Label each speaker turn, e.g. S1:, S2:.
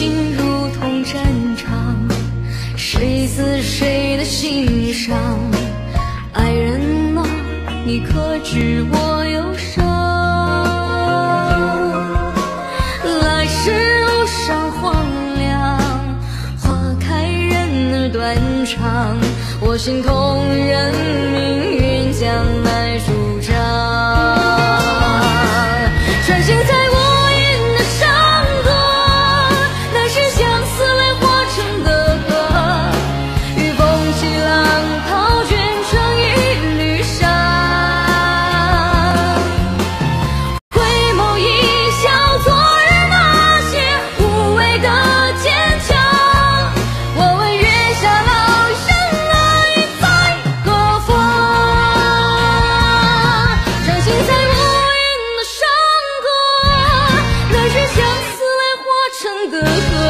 S1: 心如同战场，谁死谁的心伤？爱人啊，你可知我忧伤？来时路上荒凉，花开人儿断肠，我心痛，任命运。good.